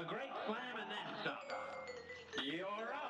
A great slam and then some. You're up.